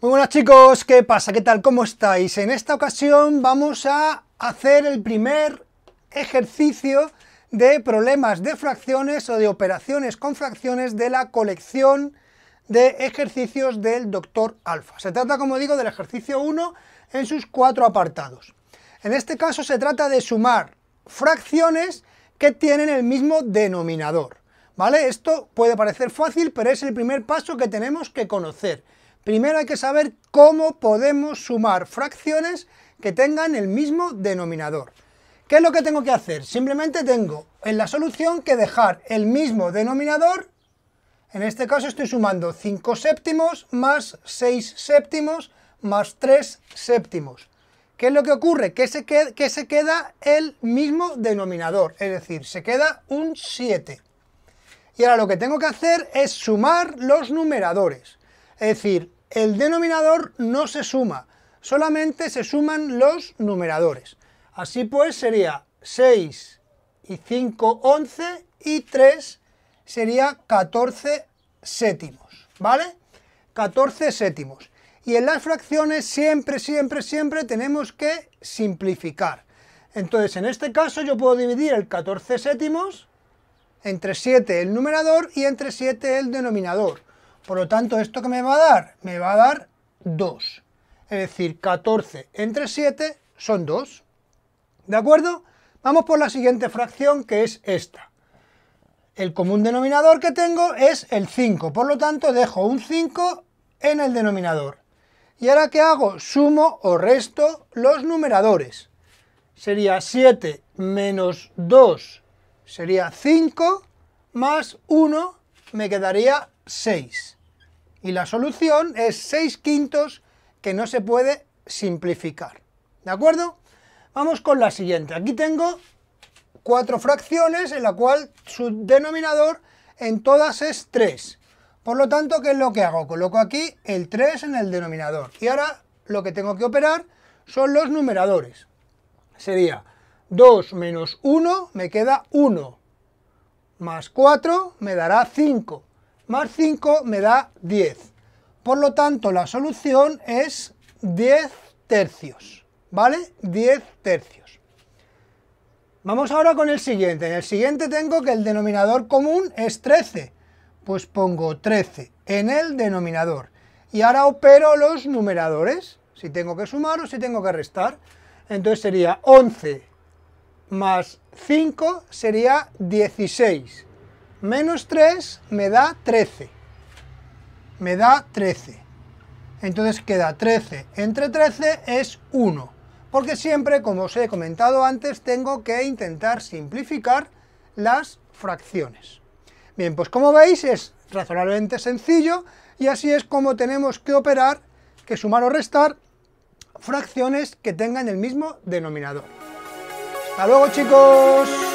Muy buenas chicos, ¿qué pasa? ¿Qué tal? ¿Cómo estáis? En esta ocasión vamos a hacer el primer ejercicio de problemas de fracciones o de operaciones con fracciones de la colección de ejercicios del doctor Alfa. Se trata, como digo, del ejercicio 1 en sus cuatro apartados. En este caso se trata de sumar fracciones que tienen el mismo denominador. ¿Vale? Esto puede parecer fácil, pero es el primer paso que tenemos que conocer. Primero hay que saber cómo podemos sumar fracciones que tengan el mismo denominador. ¿Qué es lo que tengo que hacer? Simplemente tengo en la solución que dejar el mismo denominador. En este caso estoy sumando 5 séptimos más 6 séptimos más 3 séptimos. ¿Qué es lo que ocurre? Que se, se queda el mismo denominador, es decir, se queda un 7. Y ahora lo que tengo que hacer es sumar los numeradores. Es decir, el denominador no se suma, solamente se suman los numeradores. Así pues sería 6 y 5, 11 y 3 sería 14 séptimos, ¿vale? 14 séptimos. Y en las fracciones siempre, siempre, siempre tenemos que simplificar. Entonces, en este caso yo puedo dividir el 14 séptimos entre 7 el numerador y entre 7 el denominador. Por lo tanto, ¿esto que me va a dar? Me va a dar 2. Es decir, 14 entre 7 son 2. ¿De acuerdo? Vamos por la siguiente fracción, que es esta. El común denominador que tengo es el 5, por lo tanto dejo un 5 en el denominador. ¿Y ahora qué hago? Sumo o resto los numeradores. Sería 7 menos 2 sería 5, más 1 me quedaría 6. Y la solución es 6 quintos que no se puede simplificar. ¿De acuerdo? Vamos con la siguiente. Aquí tengo cuatro fracciones en la cual su denominador en todas es 3. Por lo tanto, ¿qué es lo que hago? Coloco aquí el 3 en el denominador. Y ahora lo que tengo que operar son los numeradores. Sería 2 menos 1 me queda 1. Más 4 me dará 5 más 5 me da 10. Por lo tanto, la solución es 10 tercios, ¿vale? 10 tercios. Vamos ahora con el siguiente. En el siguiente tengo que el denominador común es 13. Pues pongo 13 en el denominador. Y ahora opero los numeradores, si tengo que sumar o si tengo que restar. Entonces sería 11 más 5 sería 16 menos 3 me da 13. Me da 13. Entonces queda 13 entre 13 es 1. Porque siempre, como os he comentado antes, tengo que intentar simplificar las fracciones. Bien, pues como veis es razonablemente sencillo y así es como tenemos que operar, que sumar o restar fracciones que tengan el mismo denominador. ¡Hasta luego chicos!